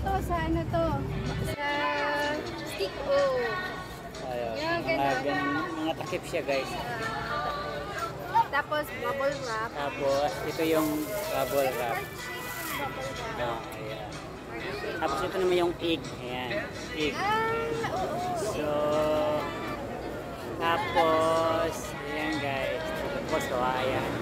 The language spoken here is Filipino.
sa ano to? Sa stick oh. Ayun, Yan, mga, ganun. mga takip siya guys. Tapos bubble wrap. Tapos, ito yung bubble wrap. Bubble wrap. No, ayan. Tapos ito naman yung egg. Ayan, egg. Ah, oo. So, tapos, ayan guys. Tapos, oh, ayan.